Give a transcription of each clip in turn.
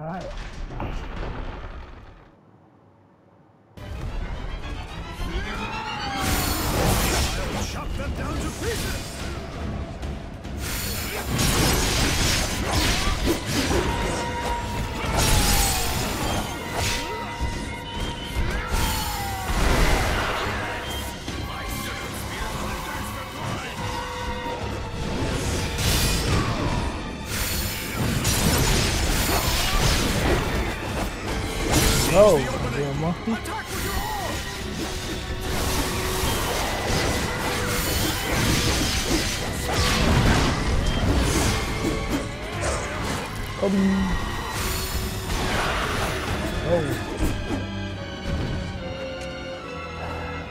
Alright. No, damn monkey. Kobe. Oh.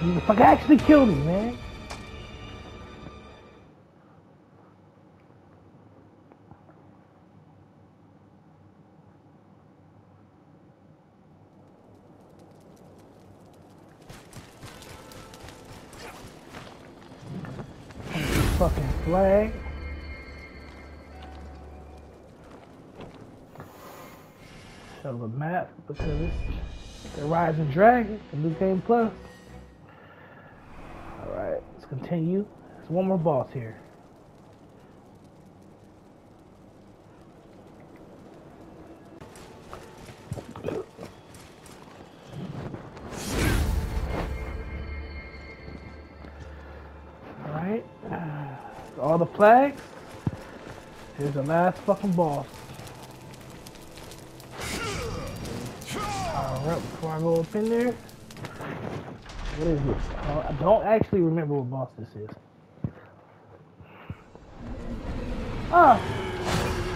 You fuck I actually killed me, man. Fucking flag. Hell of a map because it's the Rising Dragon, the new game plus. Alright, let's continue. There's one more boss here. All the flags. Here's the last fucking boss. Alright, before I go up in there. What is this? Uh, I don't actually remember what boss this is. Ah!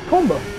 Pumbaa!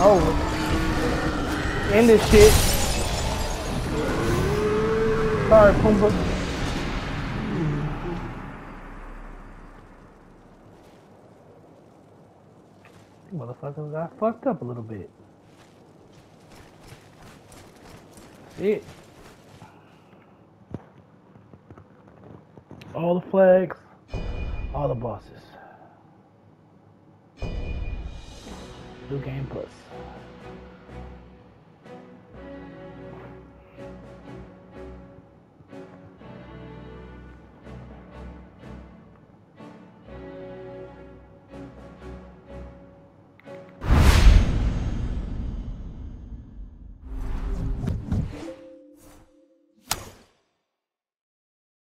Oh. End this shit. Sorry, Pumbaa. Motherfuckers got fucked up a little bit. It. All the flags, all the bosses. do Game Plus.